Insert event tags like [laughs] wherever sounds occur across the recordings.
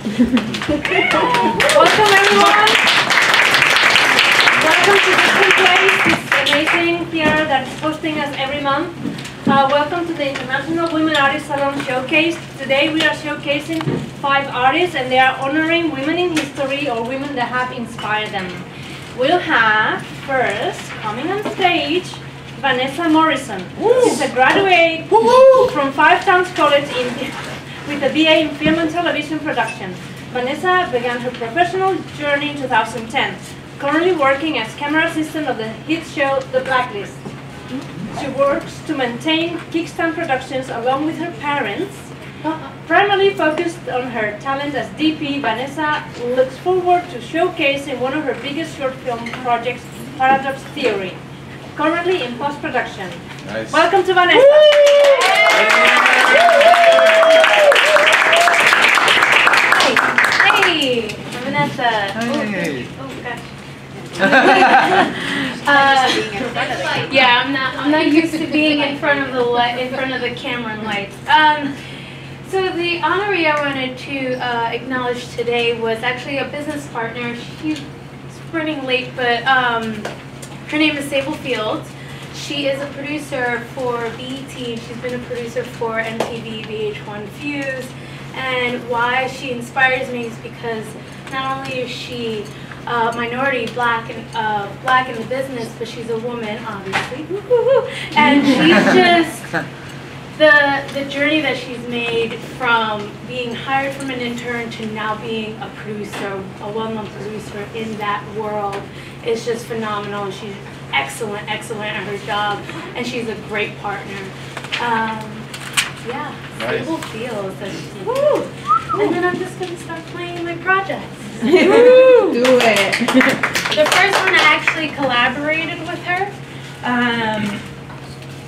Welcome everyone. Welcome to Dixon Place, this amazing theater that's hosting us every month. Uh, welcome to the International Women Artists Salon Showcase. Today we are showcasing five artists and they are honoring women in history or women that have inspired them. We'll have first coming on stage Vanessa Morrison. She's a graduate from Five Towns College in, with a BA in Film and Television Production. Vanessa began her professional journey in 2010, currently working as camera assistant of the hit show The Blacklist. She works to maintain Kickstand Productions along with her parents. Primarily focused on her talent as DP, Vanessa looks forward to showcasing one of her biggest short film projects, Paradox Theory currently in post-production. Nice. Welcome to Vanessa. Hey, hey, I'm Vanessa. Hey. Oh, oh gosh. [laughs] uh, yeah, I'm not. I'm not used to [laughs] being in front of the light, in front of the camera and lights. Um, so the honoree I wanted to uh, acknowledge today was actually a business partner. She's running late, but um, her name is Sable Fields. She is a producer for BET. She's been a producer for MTV, VH1, Fuse. And why she inspires me is because not only is she uh, minority black and uh, black in the business, but she's a woman, obviously. And she's [laughs] just the the journey that she's made from being hired from an intern to now being a producer, a well-known producer in that world is just phenomenal. She's excellent, excellent at her job, and she's a great partner. Um, yeah, nice. Sable Fields. And, woo! and then I'm just gonna start playing my projects. [laughs] Do it. the first one I actually collaborated with her. Um,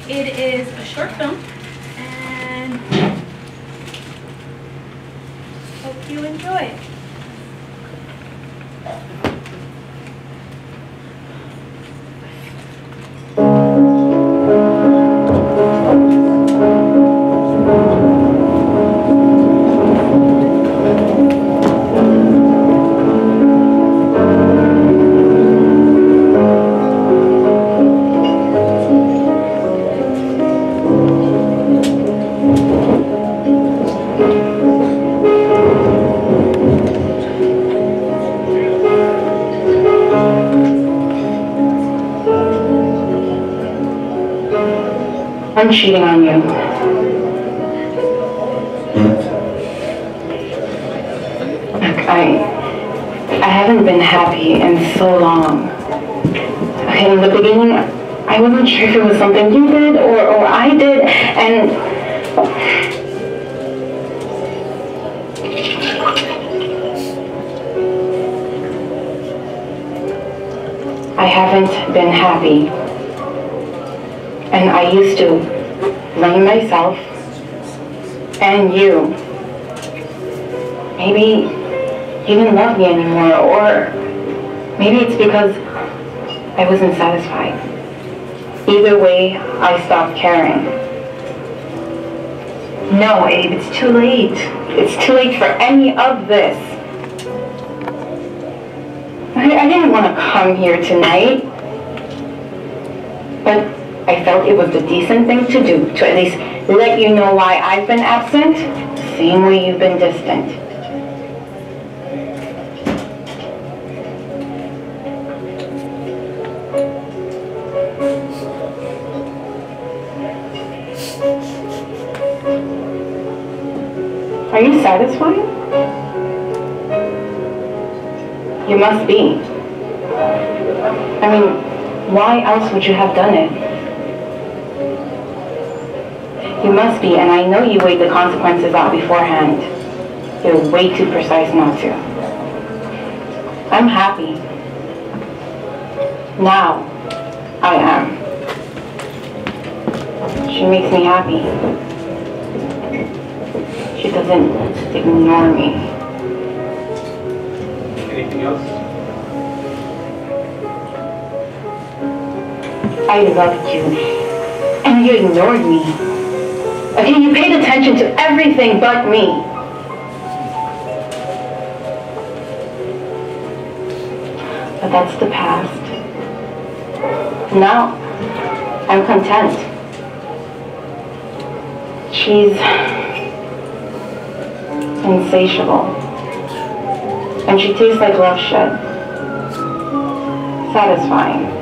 it is a short film, and hope you enjoy it. Cheating on you. Look, I, I haven't been happy in so long. Okay, in the beginning, I wasn't sure if it was something you did or, or I did, and I haven't been happy. And I used to blame myself and you. Maybe you didn't love me anymore, or maybe it's because I wasn't satisfied. Either way, I stopped caring. No, Abe, it's too late. It's too late for any of this. I, I didn't want to come here tonight, but I felt it was the decent thing to do, to at least let you know why I've been absent, same way you've been distant. Are you satisfied? You must be. I mean, why else would you have done it? You must be, and I know you weighed the consequences out beforehand. You're way too precise not to. I'm happy. Now, I am. She makes me happy. She doesn't ignore me. Anything else? I loved you, and you ignored me. Okay, you paid attention to everything but me. But that's the past. Now, I'm content. She's insatiable. And she tastes like love shed. Satisfying.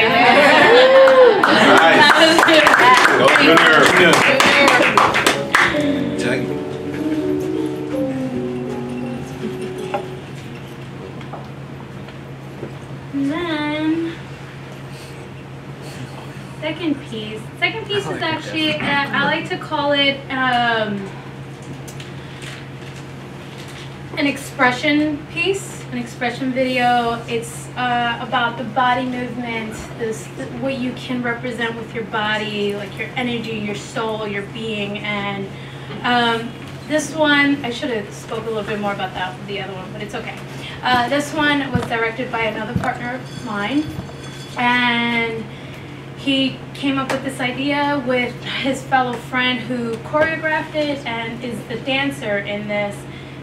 And then, second piece. Second piece is actually, uh, I like to call it um, an expression piece, an expression video. It's uh, about the body movement, this what you can represent with your body, like your energy, your soul, your being, and um, this one I should have spoke a little bit more about that with the other one, but it's okay. Uh, this one was directed by another partner of mine, and he came up with this idea with his fellow friend who choreographed it and is the dancer in this.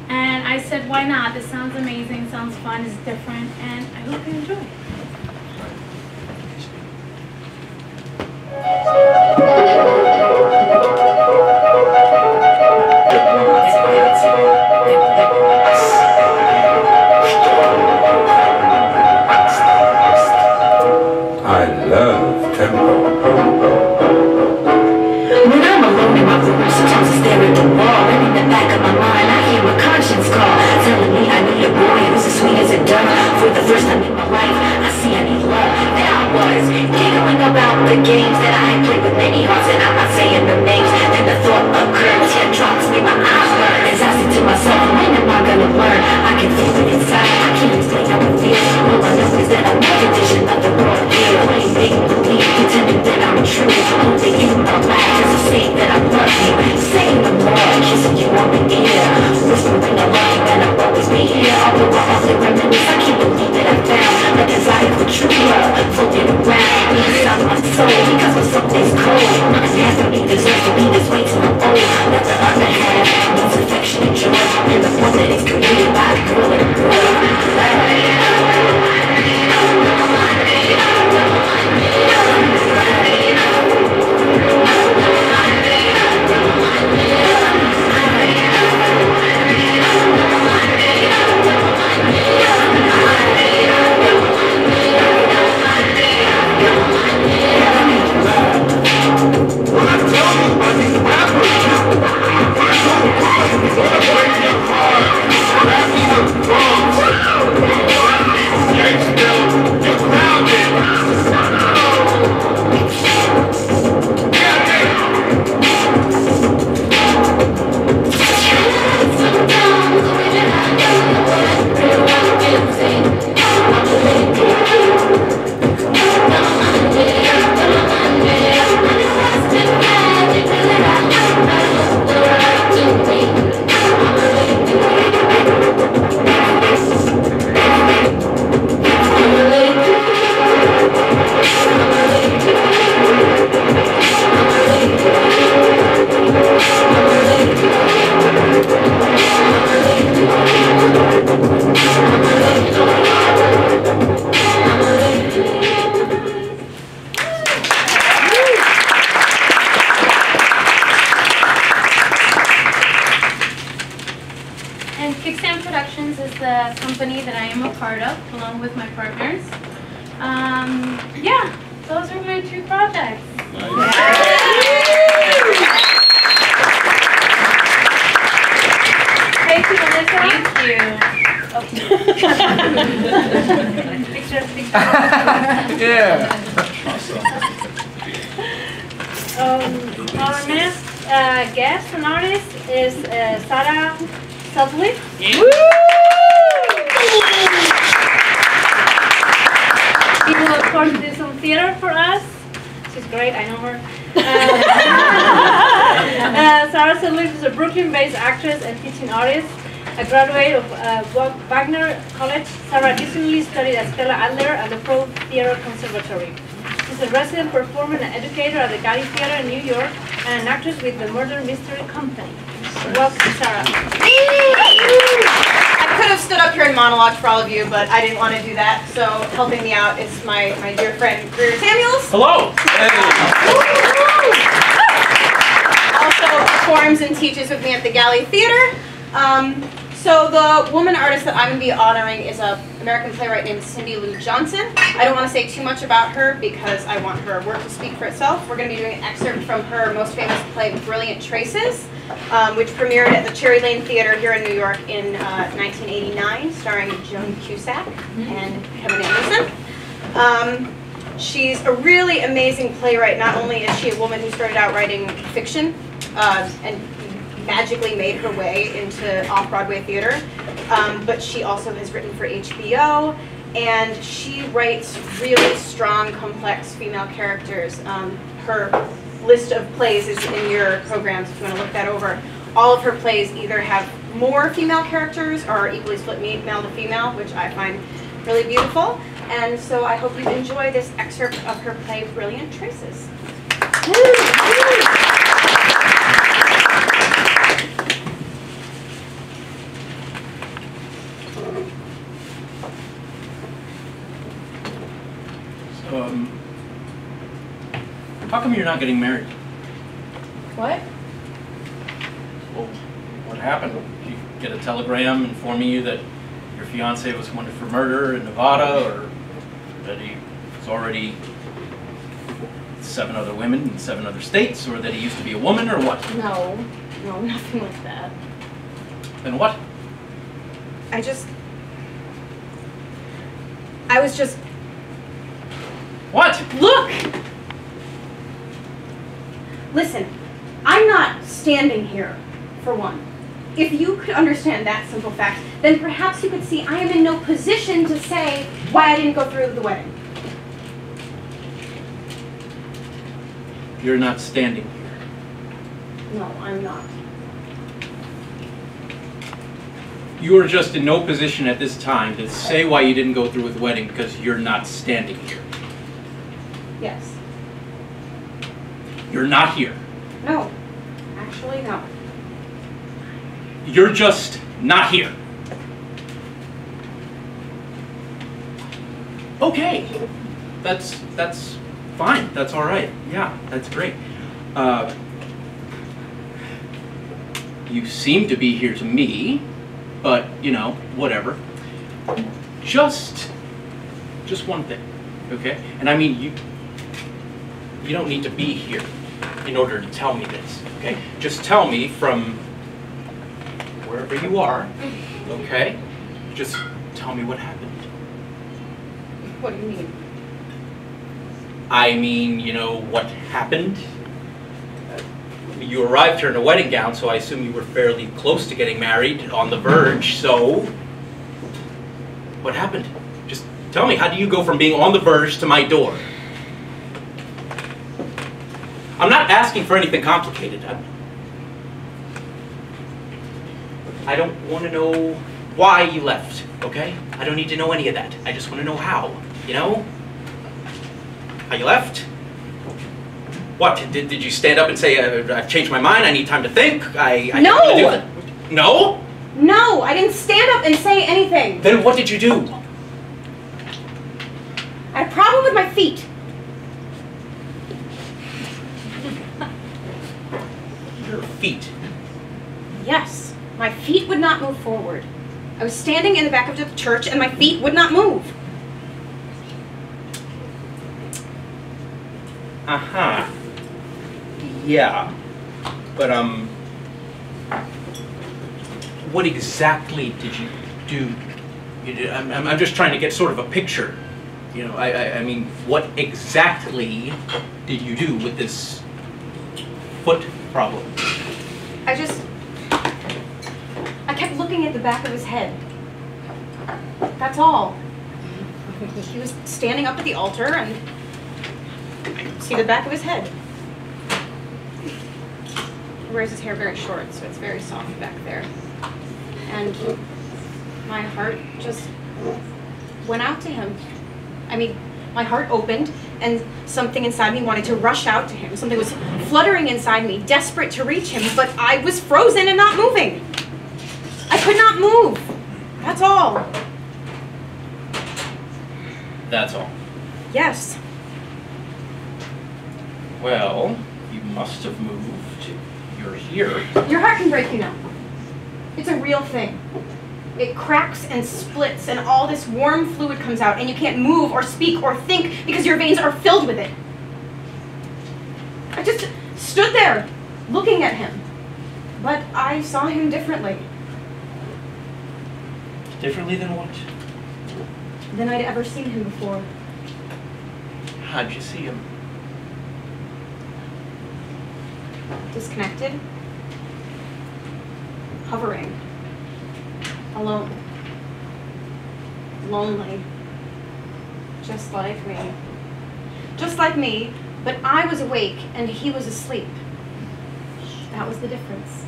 And I said, why not? This sounds amazing, sounds fun, it's different, and I hope you enjoy. I first time in my life, I see I need love There I was, giggling about the games That I had played with many hearts And I'm not saying the names Then the thought occurs, tear drops me, my eyes burn As I said to myself, when am I gonna learn? I can feel it inside, I can't explain how it feels All I know is that I'm a condition of the world Playing make believe, pretending that I'm true Holding you my back just say that I love you Saying the more, kissing you on the ear Whispering along with my partners. Um, yeah, those are my two projects. Thank you, Melissa. Thank you. Picture, picture. Yeah. Um, our next uh, guest and artist is uh, Sarah Sutliff. She will, of course, do some theater for us. She's great, I know her. Uh, uh, Sarah Sutliff is a Brooklyn-based actress and teaching artist. A graduate of uh, Wagner College, Sarah recently studied at Stella Adler at the Pro Theater Conservatory. She's a resident performer and educator at the Galley Theater in New York and an actress with the Murder Mystery Company. Welcome, Sarah. I could have stood up here and monologued for all of you, but I didn't want to do that. So helping me out is my, my dear friend Greer Samuels. Hello. Also performs and teaches with me at the Galley Theater. Um, so the woman artist that I'm going to be honoring is a American playwright named Cindy Lou Johnson. I don't want to say too much about her because I want her work to speak for itself. We're going to be doing an excerpt from her most famous play, Brilliant Traces, um, which premiered at the Cherry Lane Theater here in New York in uh, 1989, starring Joan Cusack and Kevin Anderson. Um, she's a really amazing playwright. Not only is she a woman who started out writing fiction uh, and magically made her way into off-Broadway theater, um, but she also has written for HBO, and she writes really strong, complex female characters. Um, her list of plays is in your programs if you want to look that over. All of her plays either have more female characters or are equally split male to female, which I find really beautiful. And so I hope you enjoy this excerpt of her play, Brilliant Traces. So, um, how come you're not getting married? What? Well, what happened? Did you get a telegram informing you that your fiance was wanted for murder in Nevada, or that he was already seven other women in seven other states, or that he used to be a woman, or what? No, no, [laughs] nothing like that. Then what? I just. I was just. What? Look! Listen, I'm not standing here, for one. If you could understand that simple fact, then perhaps you could see I am in no position to say why I didn't go through with the wedding. You're not standing here. No, I'm not. You are just in no position at this time to say why you didn't go through with the wedding because you're not standing here. Yes. You're not here. No. Actually, no. You're just not here. Okay. That's that's fine. That's all right. Yeah, that's great. Uh, you seem to be here to me, but you know, whatever. Just just one thing, okay? And I mean you you don't need to be here in order to tell me this, okay? Just tell me from wherever you are, okay? Just tell me what happened. What do you mean? I mean, you know, what happened? You arrived here in a wedding gown, so I assume you were fairly close to getting married, on the verge, so. What happened? Just tell me, how do you go from being on the verge to my door? I'm not asking for anything complicated. I'm, I don't want to know why you left, okay? I don't need to know any of that. I just want to know how, you know? How you left? What, did, did you stand up and say, uh, I've changed my mind, I need time to think, I... I No! don't wanna do that"? No? No, I didn't stand up and say anything. Then what did you do? I had a problem with my feet. Your feet. Yes, my feet would not move forward. I was standing in the back of the church and my feet would not move. Uh-huh. Yeah. But, um... What exactly did you do? You did, I'm, I'm I'm just trying to get sort of a picture. You know, I, I, I mean, what exactly did you do with this foot problem? I just. I kept looking at the back of his head. That's all. He was standing up at the altar and see the back of his head. He wears his hair very short, so it's very soft back there. And my heart just went out to him. I mean, my heart opened and something inside me wanted to rush out to him. Something was fluttering inside me, desperate to reach him, but I was frozen and not moving. I could not move. That's all. That's all. Yes. Well, you must have moved. You're here. Your heart can break, you know. It's a real thing. It cracks and splits, and all this warm fluid comes out, and you can't move or speak or think because your veins are filled with it. I just stood there looking at him, but I saw him differently Differently than what? than I'd ever seen him before. How'd you see him? Disconnected, hovering, alone, lonely, just like me. Just like me, but I was awake and he was asleep. That was the difference.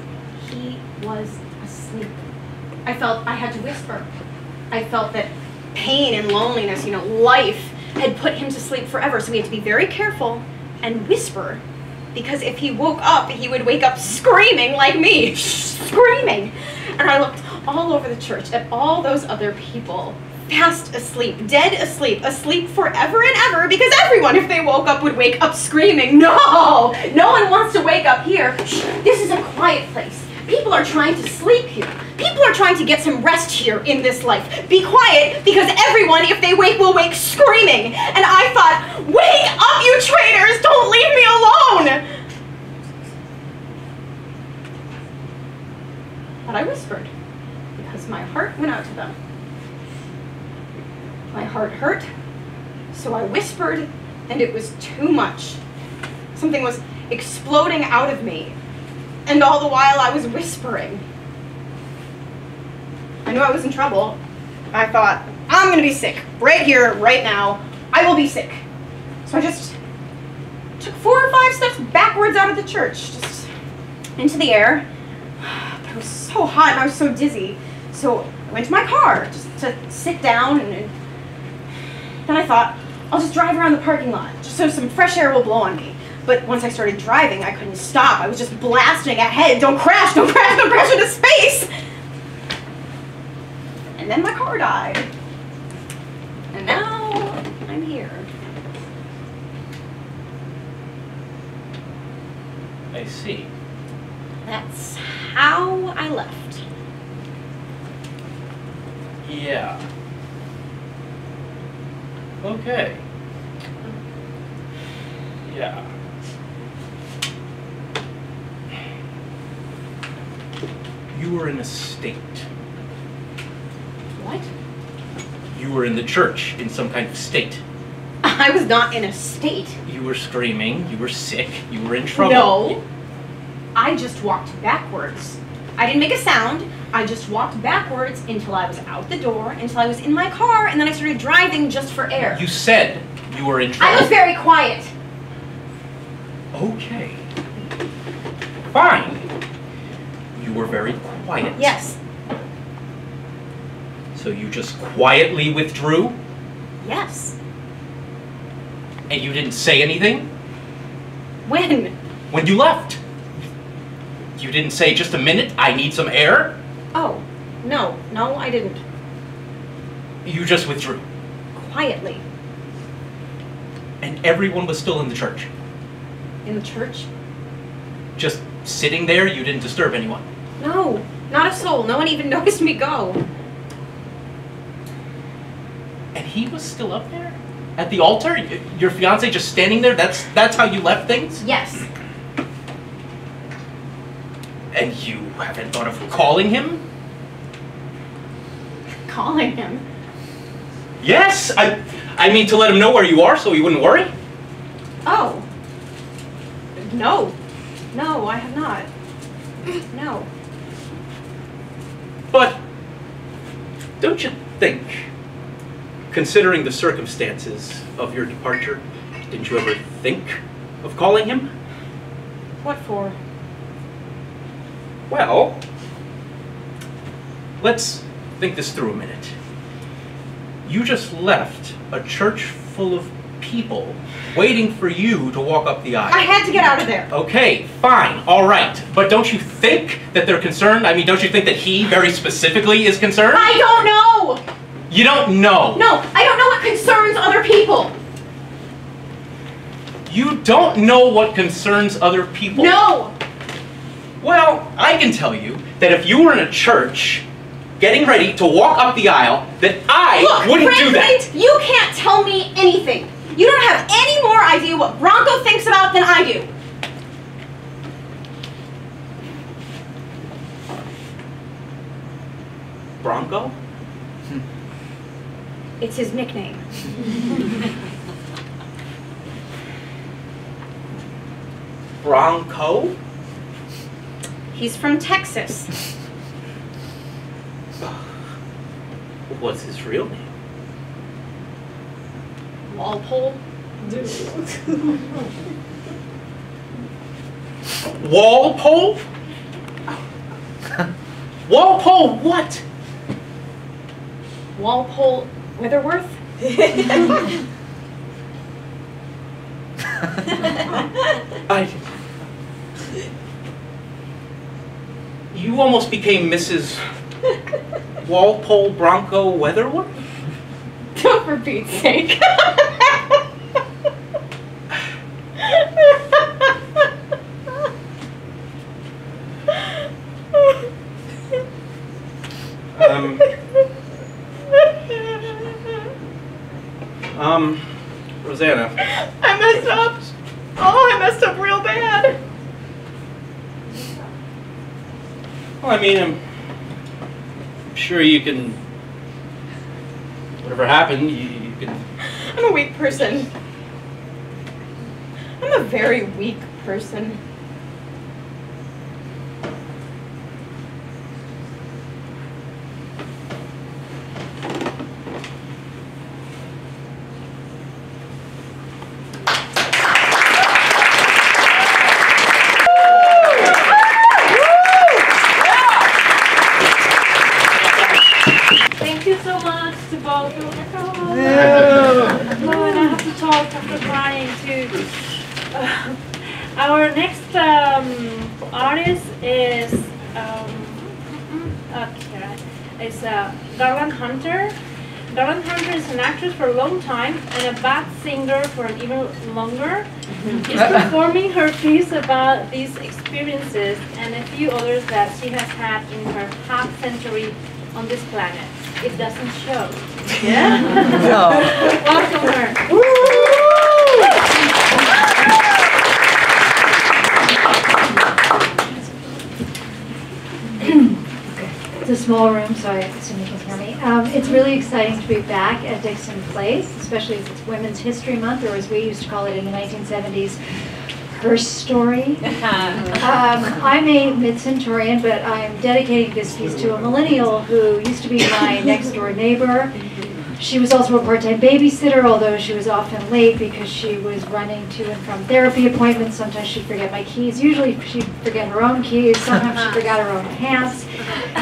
He was asleep. I felt I had to whisper. I felt that pain and loneliness, you know, life had put him to sleep forever, so we had to be very careful and whisper because if he woke up, he would wake up screaming like me, [laughs] screaming. And I looked all over the church at all those other people, fast asleep, dead asleep, asleep forever and ever, because everyone, if they woke up, would wake up screaming. No, no one wants to wake up here. Shh, this is a quiet place. People are trying to sleep here. People are trying to get some rest here in this life. Be quiet, because everyone, if they wake, will wake screaming. And I thought, wake up, you traitors! Don't leave me alone! But I whispered, because my heart went out to them. My heart hurt, so I whispered, and it was too much. Something was exploding out of me, and all the while I was whispering. I knew I was in trouble. I thought, I'm gonna be sick. Right here, right now. I will be sick. So I just took four or five steps backwards out of the church, just into the air. [sighs] But it was so hot and I was so dizzy. So I went to my car just to sit down and, and then I thought, I'll just drive around the parking lot just so some fresh air will blow on me. But once I started driving, I couldn't stop. I was just blasting ahead. Don't crash, don't crash, don't crash into space! And then my car died. And now I'm here. I see. That's how I left. Yeah. Okay. Yeah. You were in a state. What? You were in the church in some kind of state. [laughs] I was not in a state. You were screaming, you were sick, you were in trouble. No. I just walked backwards. I didn't make a sound. I just walked backwards until I was out the door, until I was in my car, and then I started driving just for air. You said you were in I was very quiet. Okay. Fine. You were very quiet. Yes. So you just quietly withdrew Yes. and you didn't say anything When? when you left. You didn't say just a minute, I need some air. Oh, no, no, I didn't. You just withdrew. Quietly. And everyone was still in the church. In the church? Just sitting there, you didn't disturb anyone. No, not a soul. No one even [laughs] noticed me go. And he was still up there? At the altar? Your fiance just standing there? That's that's how you left things? Yes. And you haven't thought of calling him? Calling him. Yes! I I mean to let him know where you are so he wouldn't worry. Oh. No. No, I have not. No. But don't you think, considering the circumstances of your departure, didn't you ever think of calling him? What for? Well, let's think this through a minute. You just left a church full of people waiting for you to walk up the aisle. I had to get out of there. Okay, fine, all right. But don't you think that they're concerned? I mean, don't you think that he very specifically is concerned? I don't know. You don't know. No, I don't know what concerns other people. You don't know what concerns other people. No. Well, I can tell you that if you were in a church getting ready to walk up the aisle, that I Look, wouldn't Frank do that. Knight, you can't tell me anything. You don't have any more idea what Bronco thinks about than I do. Bronco? Hmm. It's his nickname. [laughs] Bronco? He's from Texas. What's his real name? Walpole. Dude. [laughs] Walpole? [laughs] Walpole what? Walpole Witherworth? [laughs] I. You almost became Mrs. [laughs] Walpole Bronco Weatherworth? [laughs] For Pete's sake. Um. Um. Rosanna. I messed up. Oh, I messed up real bad. Well, I mean, I'm sure you can. Whatever happened, you, you can. I'm a weak person. I'm a very weak person. Thank you so much to both. Oh my God. Lord, I have to talk after crying too. Uh, our next um, artist is um, okay, it's uh, Garland Hunter. Garland Hunter is an actress for a long time and a bad singer for an even longer. She's performing her piece about these experiences and a few others that she has had in her half century on this planet. It doesn't show. Yeah? [laughs] no. Welcome her. It's a small room, so I assume you can hear me. Um, it's really exciting to be back at Dixon Place, especially as it's Women's History Month, or as we used to call it in the 1970s, Her Story. [laughs] Um, I'm a mid-centurion, but I'm dedicating this piece to a millennial who used to be my [laughs] next-door neighbor. She was also a part-time babysitter, although she was often late because she was running to and from therapy appointments. Sometimes she'd forget my keys. Usually she'd forget her own keys. Sometimes she forgot her own pants.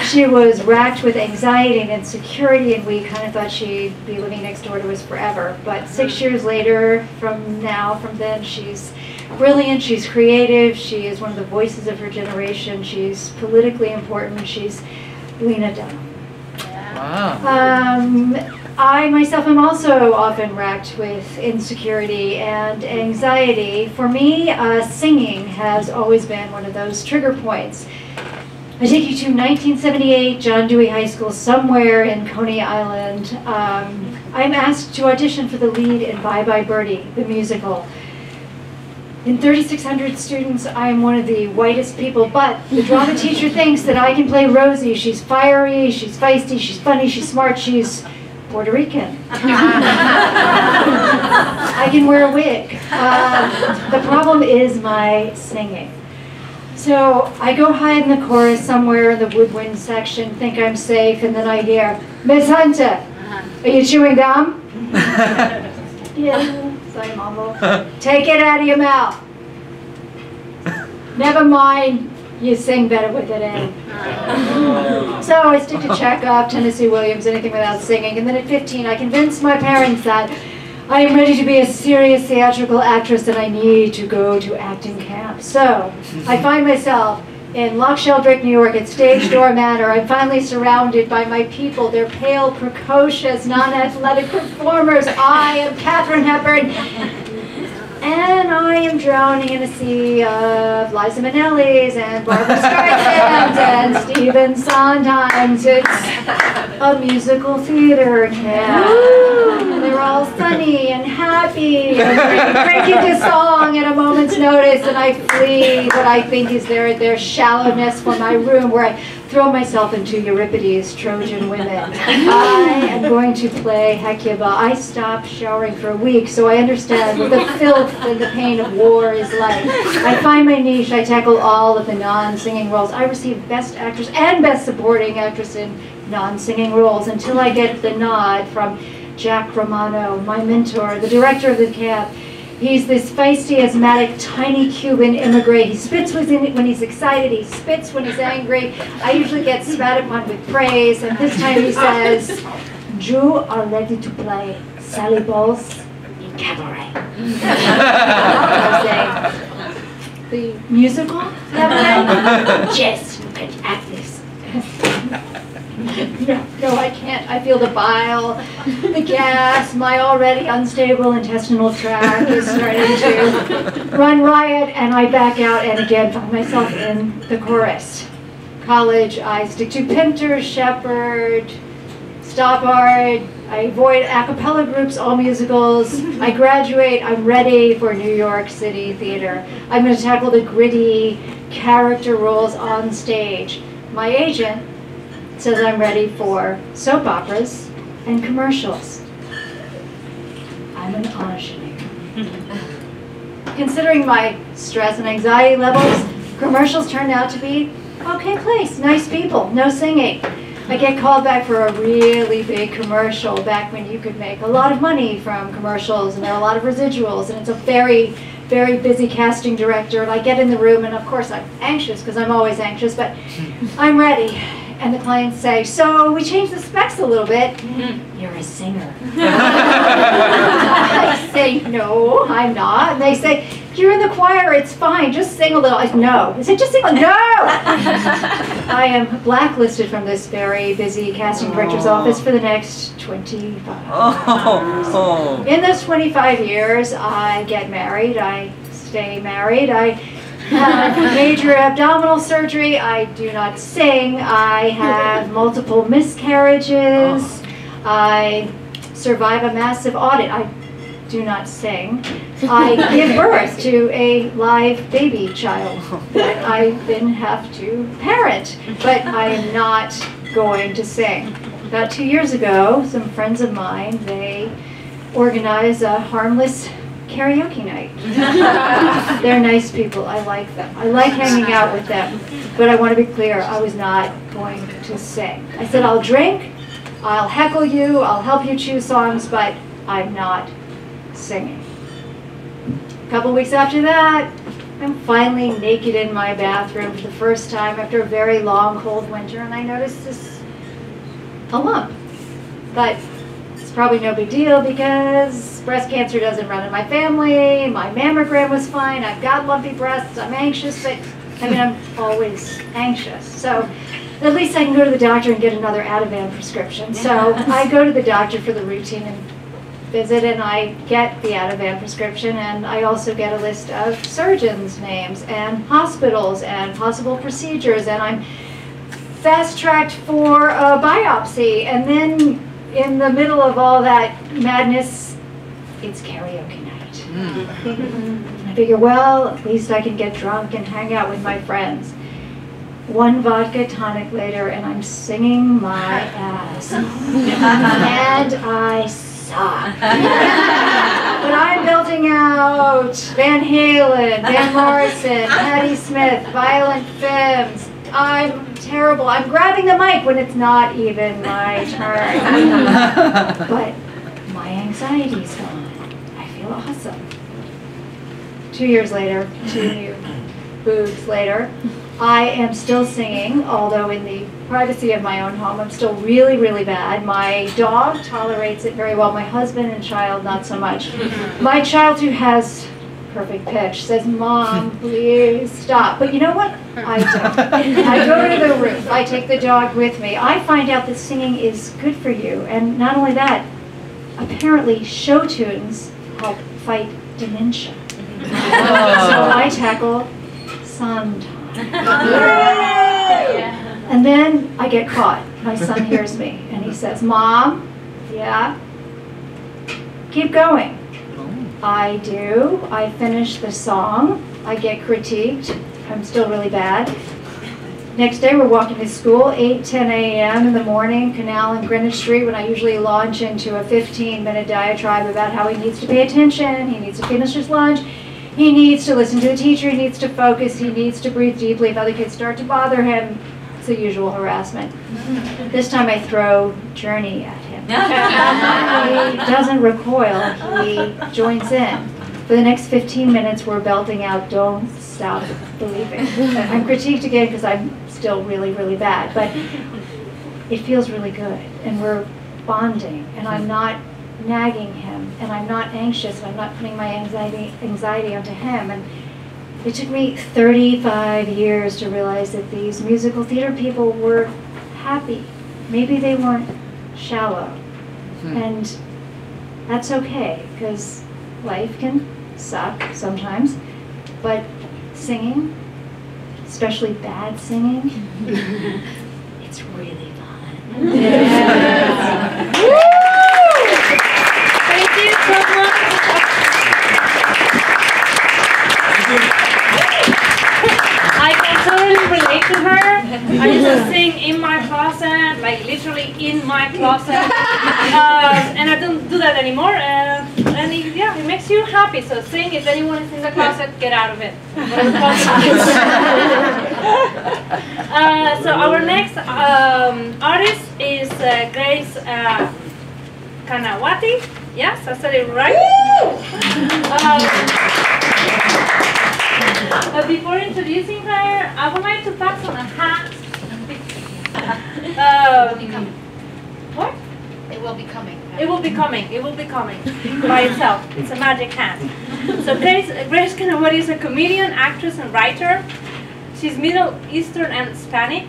She was racked with anxiety and insecurity, and we kind of thought she'd be living next door to us forever. But six years later, from now, from then, she's brilliant, she's creative, she is one of the voices of her generation, she's politically important, she's Lena Dunham. Um, I myself am also often racked with insecurity and anxiety. For me, uh, singing has always been one of those trigger points. I take you to 1978 John Dewey High School somewhere in Coney Island. Um, I'm asked to audition for the lead in Bye Bye Birdie, the musical. In 3,600 students, I am one of the whitest people, but the drama teacher thinks that I can play Rosie. She's fiery, she's feisty, she's funny, she's smart, she's Puerto Rican. [laughs] I can wear a wig. Um, the problem is my singing. So I go hide in the chorus somewhere in the woodwind section, think I'm safe, and then I hear, Miss Hunter, are you chewing gum? [laughs] yeah, I mumble. Take it out of your mouth. [laughs] Never mind, you sing better with it in. So I stick to Chekhov, Tennessee Williams, anything without singing. And then at 15, I convinced my parents that I am ready to be a serious theatrical actress and I need to go to acting camp. So I find myself in Loch Sheldrake, New York at Stage Door Manor. I'm finally surrounded by my people. They're pale, precocious, non-athletic performers. I am Katharine Hepburn. And I am drowning in a sea of Liza Minnelli's and Barbra Streisand [laughs] and Stephen Sondheim's. It's a musical theater camp. And [gasps] They're all sunny and happy and drinking a song at a moment's notice, and I flee what I think is their their shallowness for my room, where I throw myself into Euripides' Trojan women. I am going to play Hecuba. I stopped showering for a week, so I understand what the filth and the pain of war is like. I find my niche. I tackle all of the non-singing roles. I receive Best Actress and Best Supporting Actress in non-singing roles until I get the nod from Jack Romano, my mentor, the director of the camp. He's this feisty, asthmatic, tiny Cuban immigrant. He spits when he's excited. He spits when he's angry. I usually get spat upon with praise, and this time he says, "You are ready to play Sally Bowles in cabaret." The musical cabaret? yes, you can act this. [laughs] No, no, I can't. I feel the bile, the gas, my already unstable intestinal tract is starting to [laughs] run riot, and I back out and again find myself in the chorus. College, I stick to Pinter, Shepard, Stoppard. I avoid a cappella groups, all musicals. I [laughs] graduate, I'm ready for New York City theater. I'm going to tackle the gritty character roles on stage. My agent says I'm ready for soap operas and commercials. I'm an auctioneer. [laughs] Considering my stress and anxiety levels, commercials turned out to be okay place, nice people, no singing. I get called back for a really big commercial back when you could make a lot of money from commercials and there are a lot of residuals and it's a very, very busy casting director and I get in the room and of course I'm anxious because I'm always anxious, but [laughs] I'm ready and the clients say, so we changed the specs a little bit. Mm-hmm. Mm, you're a singer. [laughs] [laughs] I say, no, I'm not. And they say, you're in the choir, it's fine, just sing a little. I say, no. I said, just sing a little. no! [laughs] I am blacklisted from this very busy casting director's oh. office for the next 25 Oh. In those 25 years, I get married, I stay married, I major abdominal surgery, I do not sing, I have multiple miscarriages, I survive a massive audit, I do not sing. I give birth to a live baby child that I then have to parent, but I am not going to sing. About two years ago, some friends of mine, they organized a harmless karaoke night. [laughs] They're nice people. I like them. I like hanging out with them. But I want to be clear, I was not going to sing. I said, I'll drink, I'll heckle you, I'll help you choose songs, but I'm not singing. A couple weeks after that, I'm finally naked in my bathroom for the first time after a very long, cold winter, and I noticed this a lump. But it's probably no big deal because breast cancer doesn't run in my family. My mammogram was fine. I've got lumpy breasts. I'm anxious, but I mean, I'm always anxious. So at least I can go to the doctor and get another Ativan prescription. So I go to the doctor for the routine and visit and I get the Ativan prescription and I also get a list of surgeons' names and hospitals and possible procedures and I'm fast-tracked for a biopsy and then in the middle of all that madness, it's karaoke night. Hmm. I figure, well, at least I can get drunk and hang out with my friends. One vodka tonic later, and I'm singing my ass. and I suck. but I'm belting out Van Halen, Van Morrison, Patti Smith, Violent Femmes. I'm terrible. I'm grabbing the mic when it's not even my turn. [laughs] but my anxiety's gone. Awesome. Two years later, two new boobs later, I am still singing, although in the privacy of my own home, I'm still really, really bad. My dog tolerates it very well. My husband and child, not so much. My child, who has perfect pitch, says, Mom, [laughs] please stop. But you know what? I don't. [laughs] I go to the roof. I take the dog with me. I find out that singing is good for you. And not only that, apparently show tunes help fight dementia. Oh. So I tackle sun and then I get caught. My son hears me and he says, Mom, yeah, keep going. I do. I finish the song. I get critiqued. I'm still really bad. Next day, we're walking to school, 8, 10 a.m. in the morning, Canal and Greenwich Street, when I usually launch into a 15-minute diatribe about how he needs to pay attention, he needs to finish his lunch, he needs to listen to the teacher, he needs to focus, he needs to breathe deeply. If other kids start to bother him, it's the usual harassment. This time I throw Journey at him. [laughs] he doesn't recoil, he joins in. For the next 15 minutes, we're belting out Don't Stop Believing. [laughs] I'm critiqued again because I'm still really, really bad, but it feels really good. And we're bonding, and I'm not nagging him, and I'm not anxious, and I'm not putting my anxiety, anxiety onto him. And it took me 35 years to realize that these musical theater people were happy. Maybe they weren't shallow. Hmm. And that's okay, because life can suck sometimes. But singing, especially bad singing, [laughs] it's really fun. Yeah. [laughs] Thank you so much. I can totally relate to her. I used to sing in my closet, like literally in my closet, uh, and I don't do that anymore. Uh, and it, yeah, it makes you happy. So sing. If anyone is in the closet, get out of it. [laughs] uh, so our next um, artist is uh, Grace uh, Canahuati. Yes, I said it right. Um, but before introducing her, I would like to pass on a hat. Um, what? It will be coming. It will be coming. It will be coming by itself. It's a magic hat. So Grace, Grace Canahuati is a comedian, actress, and writer. She's Middle Eastern and Hispanic.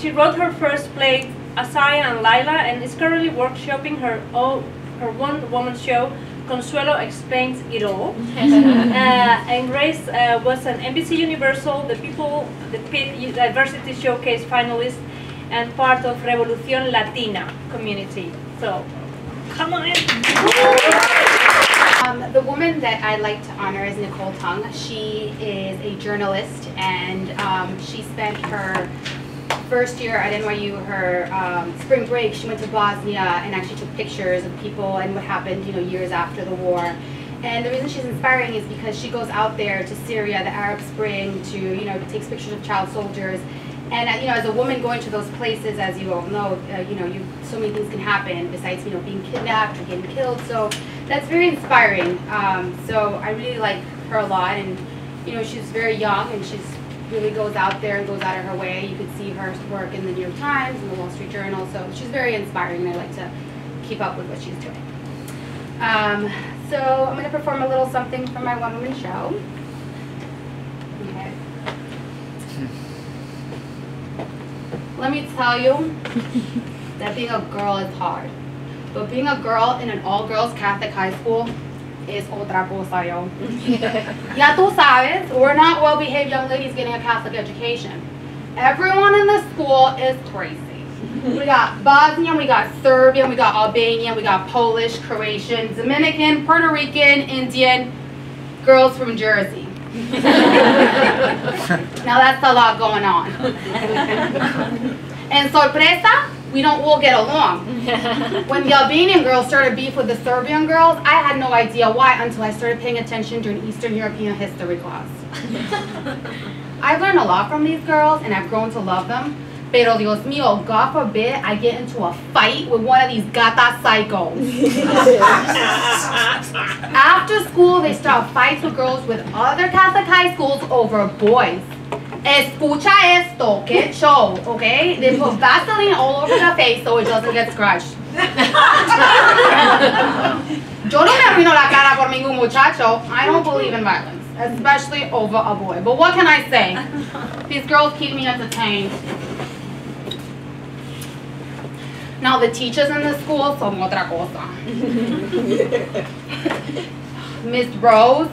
She wrote her first play, Asaya and Lila, and is currently workshopping her all, her one-woman show, Consuelo Explains It All. [laughs] uh, and Grace uh, was an NBC Universal, the People, the Pit Diversity Showcase finalist, and part of Revolucion Latina community. So, come on. Um, the woman that I'd like to honor is Nicole Tung. She is a journalist and um, she spent her first year at NYU, her um, spring break, she went to Bosnia and actually took pictures of people and what happened, you know, years after the war. And the reason she's inspiring is because she goes out there to Syria, the Arab Spring, to, you know, takes pictures of child soldiers. And, uh, you know, as a woman going to those places, as you all know, uh, you know, you, so many things can happen besides, you know, being kidnapped or getting killed. So that's very inspiring. Um, so I really like her a lot. And, you know, she's very young and she's really goes out there and goes out of her way. You could see her work in the New York Times and the Wall Street Journal. So she's very inspiring and I like to keep up with what she's doing. Um, so I'm going to perform a little something from my one-woman show. Okay. Let me tell you that being a girl is hard. But being a girl in an all-girls Catholic high school is otra cosa, yo. [laughs] ya tú sabes, we're not well-behaved young ladies getting a Catholic education. Everyone in the school is crazy. We got Bosnian, we got Serbian, we got Albanian, we got Polish, Croatian, Dominican, Puerto Rican, Indian, girls from Jersey. [laughs] [laughs] now that's a lot going on. [laughs] and sorpresa, we don't all get along. [laughs] when the Albanian girls started beef with the Serbian girls, I had no idea why until I started paying attention during Eastern European history class. I've learned a lot from these girls and I've grown to love them. Pero Dios mío, God forbid I get into a fight with one of these gata psychos. [laughs] After school, they start fights with girls with other Catholic high schools over boys. Escucha esto, que [laughs] show, okay? They put Vaseline all over the face so it doesn't get scratched. [laughs] Yo no me arruino la cara por ningún muchacho. I don't believe in violence, especially over a boy. But what can I say? These girls keep me entertained. Now the teachers in the school son otra cosa. [laughs] Miss Rose,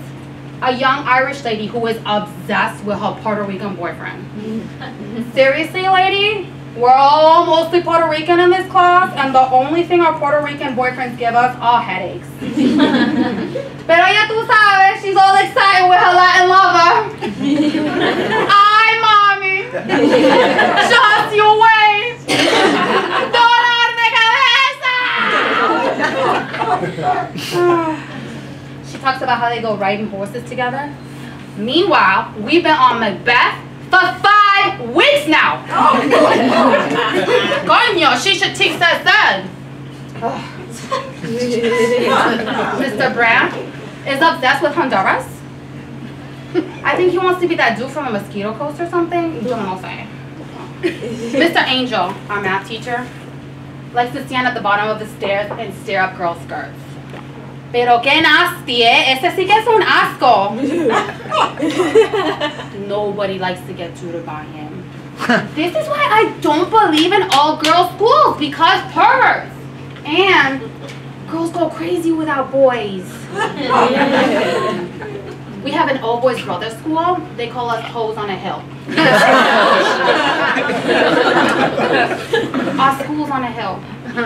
a young Irish lady who is obsessed with her Puerto Rican boyfriend. [laughs] Seriously, lady? We're all mostly Puerto Rican in this class, and the only thing our Puerto Rican boyfriends give us are headaches. [laughs] Pero ya tú sabes, she's all excited with her Latin lover. Ay, mommy. Just you wait. [laughs] she talks about how they go riding horses together. Meanwhile, we've been on Macbeth for five weeks now. [laughs] Coño, she should teach us then. Mr. Brand is obsessed with Honduras. I think he wants to be that dude from a mosquito coast or something. No sé. Mr. Angel, our math teacher, likes to stand at the bottom of the stairs and stare up girls' skirts. Pero qué nasty, eh? Ese sí que es un asco. [laughs] Nobody likes to get tutored by him. this is why I don't believe in all girls schools because perverts and girls go crazy without boys. [laughs] we have an all boys brother school. They call us hoes on a hill. [laughs] Our school's on a hill. You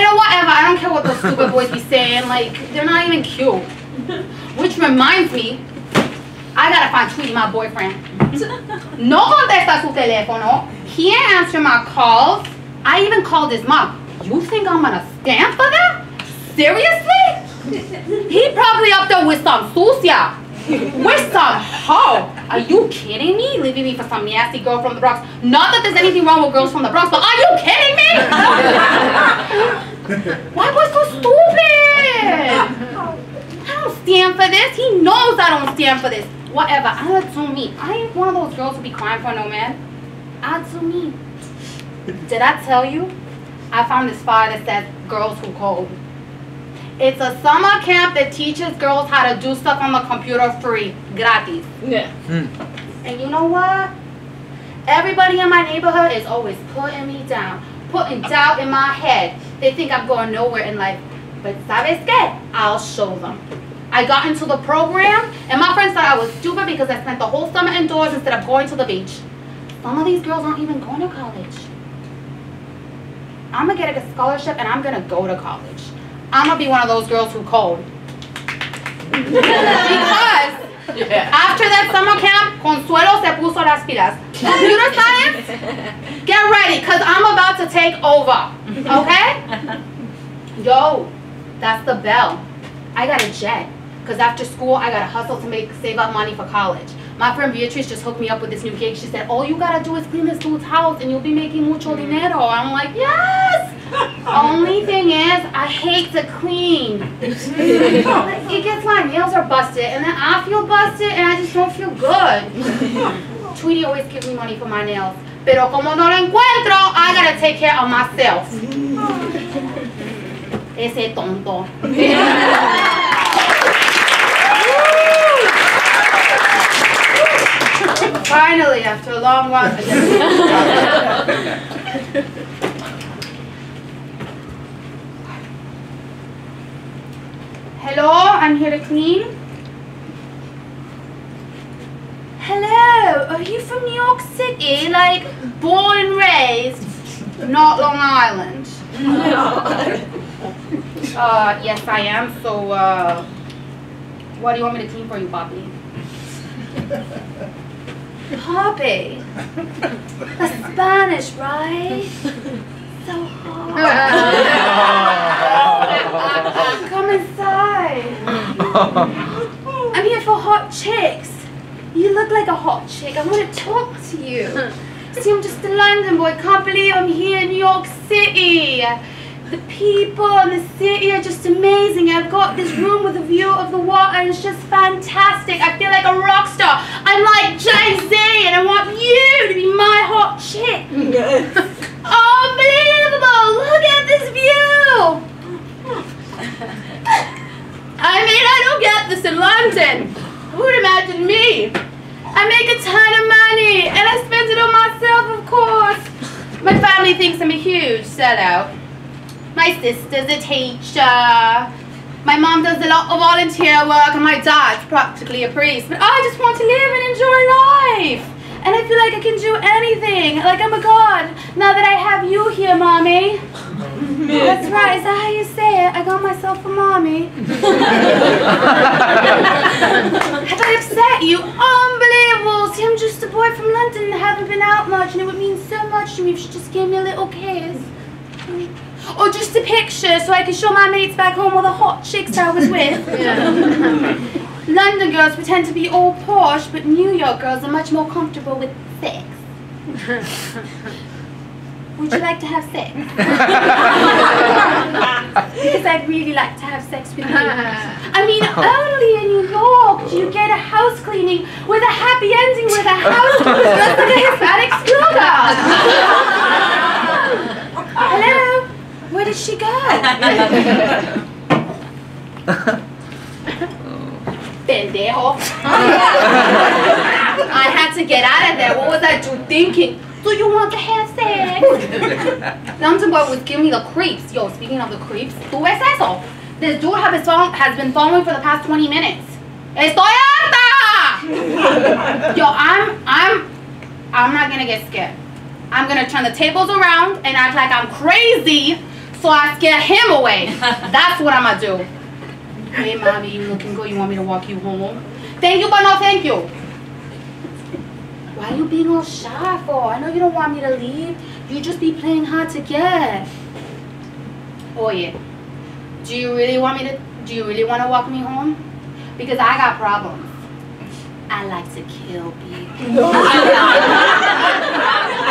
know, whatever. I don't care what those stupid boys be saying. Like, they're not even cute. Which reminds me, I gotta find Tweety, my boyfriend. No contesta su teléfono. He ain't answer my calls. I even called his mom. You think I'm gonna stand for that? Seriously? He probably up there with some sucia. With some hoe. Are you kidding me? Leaving me for some nasty girl from the Bronx. Not that there's anything wrong with girls from the Bronx, but are you kidding me? [laughs] Why was so stupid? I don't stand for this. He knows I don't stand for this. Whatever. I assume me. I ain't one of those girls who be crying for no man. I assume me. Did I tell you? I found this file that says girls who code. It's a summer camp that teaches girls how to do stuff on the computer free, gratis. Yeah. Hmm. And you know what? Everybody in my neighborhood is always putting me down, putting doubt in my head. They think I'm going nowhere in life. But sabes qué? I'll show them. I got into the program, and my friends thought I was stupid because I spent the whole summer indoors instead of going to the beach. Some of these girls aren't even going to college. I'm gonna get a scholarship and I'm gonna go to college. I'm gonna be one of those girls who code. because after that summer camp, Consuelo se puso las pilas. Computer science, get ready, because I'm about to take over. Okay? Yo, that's the bell. I got a jet. Because after school, I got to hustle to make save up money for college. My friend Beatrice just hooked me up with this new gig. She said, all you got to do is clean this dude's house and you'll be making mucho mm-hmm. dinero. I'm like, yes! [laughs] Only thing is, I hate to clean. [laughs] it gets my nails are busted and then I feel busted and I just don't feel good. [laughs] Tweety always gives me money for my nails. Pero como no lo encuentro, I gotta take care of myself. Ese tonto. Finally, after a long walk. [laughs] Hello, I'm here to clean. Hello, are you from New York City? Like, born and raised? Not Long Island. [laughs] Uh, yes, I am. So, uh, what do you want me to clean for you, Poppy? [laughs] Poppy. Spanish, right? so hot. Come inside. I'm here for hot chicks. You look like a hot chick. I want to talk to you. See, I'm just a London boy. Can't believe I'm here in New York City. The people in the city are just amazing. I've got this room with a view of the water and it's just fantastic. I feel like a rock star. I'm like Jay-Z and I want you to be my hot chick. Yes. [laughs] Unbelievable! Look at this view! I mean, I don't get this in London. Who would imagine me? I make a ton of money and I spend it on myself, of course. My family thinks I'm a huge sellout. My sister's a teacher. My mom does a lot of volunteer work and my dad's practically a priest. But I just want to live and enjoy life. And I feel like I can do anything, like I'm a god, now that I have you here, mommy. That's right, is that how you say it? I got myself a mommy. [laughs] Have I upset you? Unbelievable! See, I'm just a boy from London and haven't been out much, and it would mean so much to me if she just gave me a little kiss. Or just a picture so I could show my mates back home all the hot chicks I was with. [laughs] London girls pretend to be all posh, but New York girls are much more comfortable with sex. Would you like to have sex? [laughs] because I'd really like to have sex with you. I mean, only in New York do you get a house cleaning with a happy ending with a housekeeper dressed like a Hispanic schoolgirl. [laughs] Hello? Where did she go? Pendejo. [laughs] I had to get out of there. What was I do thinking? Do you want to have sex? [laughs] London boy was giving me the creeps. Yo, speaking of the creeps, ¿tú ves eso? This dude has been, following, has been following for the past 20 minutes. Estoy harta! [laughs] Yo, I'm, I'm, I'm not gonna get scared. I'm gonna turn the tables around and act like I'm crazy so I scare him away. [laughs] That's what I'm gonna do. Hey, mommy, you looking good? You want me to walk you home? Thank you, but no thank you. Why are you being all shy for? I know you don't want me to leave. You just be playing hard to get. Oh yeah. Do you really want me to? Do you really want to walk me home? Because I got problems. I like to kill people. [laughs] [laughs]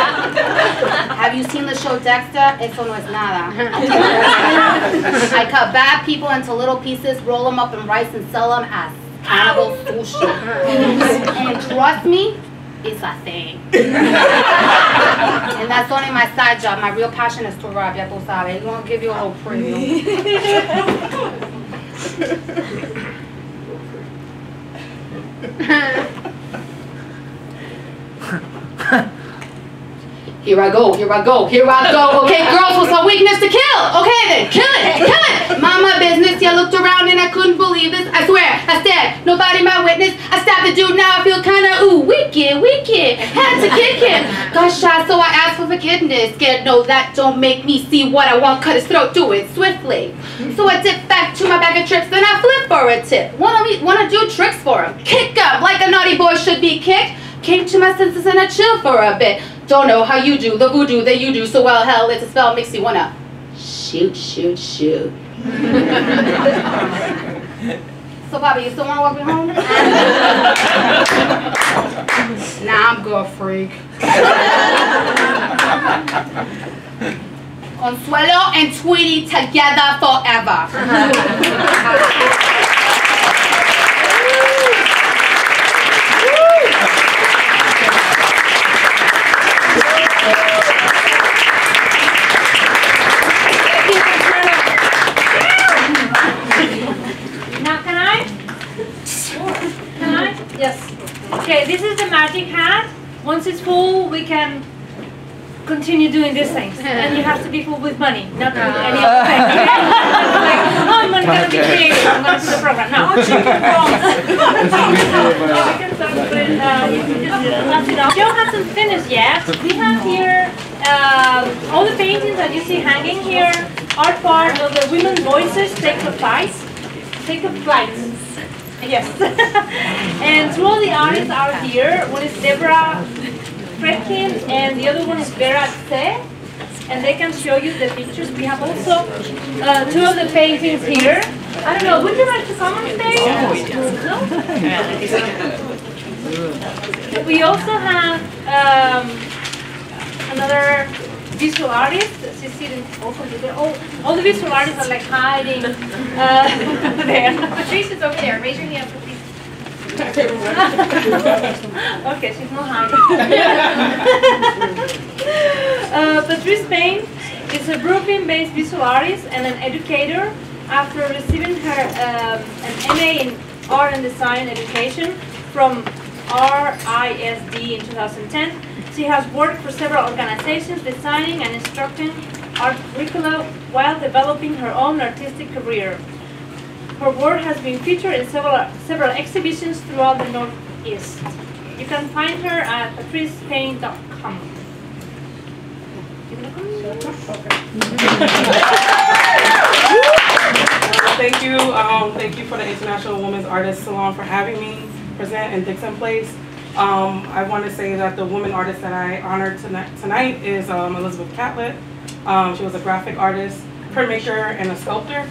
Have you seen the show Dexter? Eso no es nada. I cut bad people into little pieces, roll them up in rice, and sell them as cannibal sushi. And trust me, it's a thing. and that's only my side job. My real passion is to rob, ya tú sabes. It's gonna give you a little preview. [laughs] Here I go, here I go, here I go. Okay, girls, what's my weakness to kill? Okay then, kill it, kill it. Mind my business, yeah, I looked around and I couldn't believe this. I swear, I said, nobody my witness. I stabbed the dude, now I feel kinda, ooh, wicked, wicked. Had to kick him. Got shot, so I asked for forgiveness. Scared, no, that don't make me see what I want, cut his throat, do it swiftly. So I dip back to my bag of tricks, then I flip for a tip. Wanna, me, wanna do tricks for him. Kick up like a naughty boy should be kicked. Came to my senses and I chill for a bit. Don't know how you do the voodoo that you do so well. Hell, it's a spell makes you wanna shoot, shoot, shoot. so, Bobby, you still wanna walk me home? [laughs] nah, I'm good, freak. [laughs] Consuelo and Tweety together forever. [laughs] Now, can I? Can I? Yes. Okay, this is the magic hat. Once it's full, we can continue doing these things. And you have to be full with money, not with any other thing. Okay? like, oh, I'm gonna be creative. I'm gonna do the program. No, oh, chicken rolls. Yeah, we can start with, uh, you can just pass it off. Joe hasn't finished yet. We have here um, all the paintings that you see hanging here are part of the Women's Voices Take the Flight. Take the Flight. Yes. [laughs] and two of the artists are here. One is Deborah Fredkin and the other one is Vera Tse. and they can show you the pictures. We have also uh, two of the paintings here. I don't know, would you like to come on stage? No? [laughs] We also have um, another visual artists, She's sitting also there. All, all the visual artists are like hiding uh, [laughs] there. Patrice is over there. Raise your hand, please. [laughs] okay, she's not hiding. [laughs] uh, Patrice Payne is a Brooklyn-based visual artist and an educator. After receiving her um, an MA in Art and Design Education from RISD in 2010, she has worked for several organizations designing and instructing art curricula while developing her own artistic career. Her work has been featured in several, several exhibitions throughout the Northeast. You can find her at patricepayne.com. [laughs] Thank you, um, thank you for the International Women's Artist Salon for having me present in Dixon Place. Um, I want to say that the woman artist that I honored tonight, tonight is um, Elizabeth Catlett. Um, she was a graphic artist, printmaker, and a sculptor.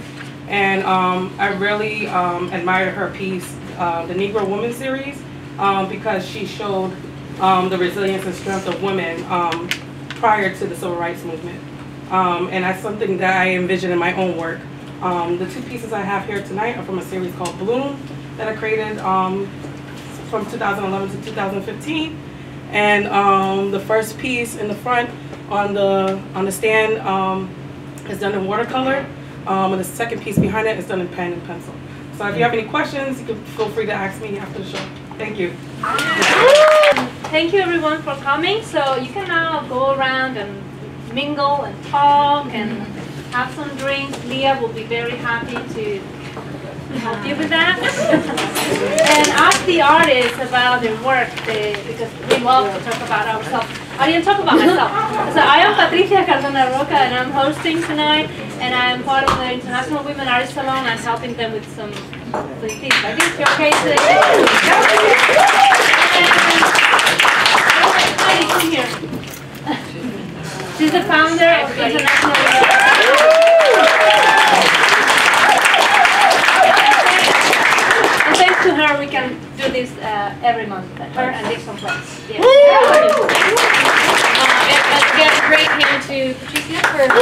And um, I really um, admired her piece, uh, the Negro Woman series, um, because she showed the resilience and strength of women prior to the Civil Rights Movement. And that's something that I envision in my own work. The two pieces I have here tonight are from a series called Bloom that I created um, from 2011 to 2015. And um, the first piece in the front on the on the stand um, is done in watercolor, um, and the second piece behind it is done in pen and pencil. So if you have any questions, you can feel free to ask me after the show. Thank you. Thank you everyone for coming. So you can now go around and mingle and talk and have some drinks. Leah will be very happy to help you with that. [laughs] and ask the artists about their work they, because we love to talk about ourselves. I didn't talk about myself. So I am Patricia Cardona Roca and I'm hosting tonight and I'm part of the International Women Artists Salon and helping them with some things. I think your cases. Heidi, come here. She's the founder of International we can do this uh, every month. Her and Dixon Place. Yeah. Uh, and let's give a great hand to Patricia for And,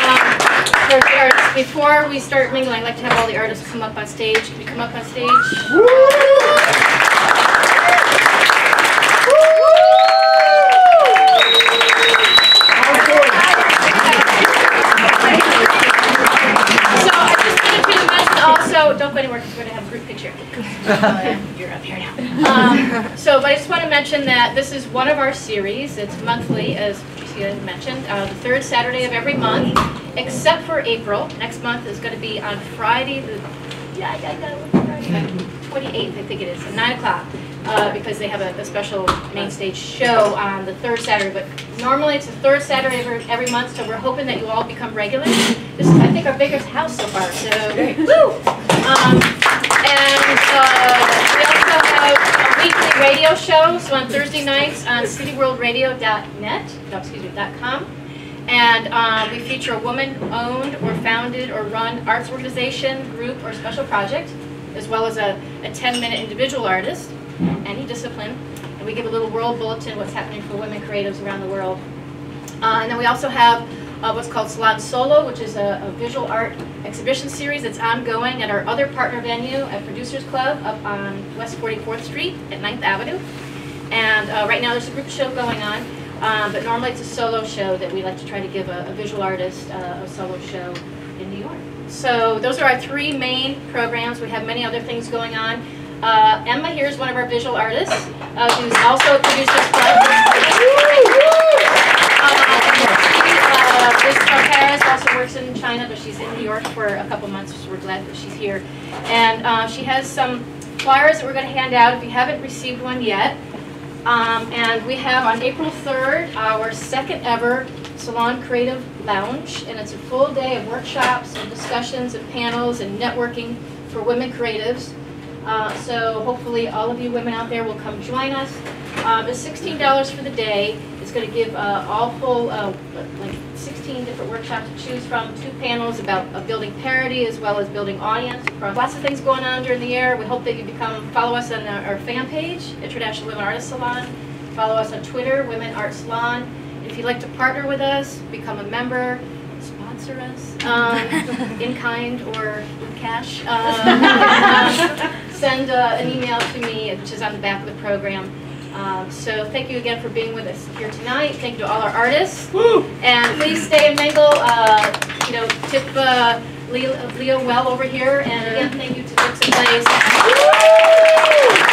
um, for the artists. Before we start mingling, I'd like to have all the artists come up on stage. Can you come up on stage? You're up here now. Um, So, but I just want to mention that this is one of our series. It's monthly, as Patricia mentioned, uh, the third Saturday of every month, except for April. Next month is going to be on Friday, the, yeah, yeah, yeah, 28th, I think it is, at 9 o'clock, uh, because they have a a special main stage show on the third Saturday. But normally it's the third Saturday every, every month, so we're hoping that you all become regulars. This is, I think, our biggest house so far, so, woo! Um, And uh, we also have a weekly radio show, so on Thursday nights on cityworldradio.net, no, excuse me, .com. And um, we feature a woman-owned or founded or run arts organization, group, or special project, as well as a 10-minute individual artist, any discipline. And we give a little world bulletin, what's happening for women creatives around the world. Uh, and then we also have uh, what's called Salon Solo, which is a, a visual art exhibition series that's ongoing at our other partner venue at Producers Club up on West 44th Street at 9th Avenue. And uh, right now there's a group show going on, um, but normally it's a solo show that we like to try to give a, a visual artist uh, a solo show in New York. So those are our three main programs. We have many other things going on. Uh, Emma here is one of our visual artists, uh, who's also a Producers Club. Uh, Liz Paris also works in China, but she's in New York for a couple months, so we're glad that she's here. And uh, she has some flyers that we're going to hand out if you haven't received one yet. Um, and we have on April 3rd our second ever Salon Creative Lounge, and it's a full day of workshops and discussions and panels and networking for women creatives. Uh, so hopefully all of you women out there will come join us. Um, it's $16 for the day. Going to give uh, all full, uh, like 16 different workshops to choose from, two panels about uh, building parity as well as building audience. Lots of things going on during the year. We hope that you become, follow us on our our fan page, International Women Artists Salon. Follow us on Twitter, Women Art Salon. If you'd like to partner with us, become a member, sponsor us, um, [laughs] in kind or in cash, um, [laughs] send uh, an email to me, which is on the back of the program. Um, So thank you again for being with us here tonight. Thank you to all our artists. And please stay and mingle, uh, you know, tip uh, Leo Leo well over here. And again, thank you to Dixon Place.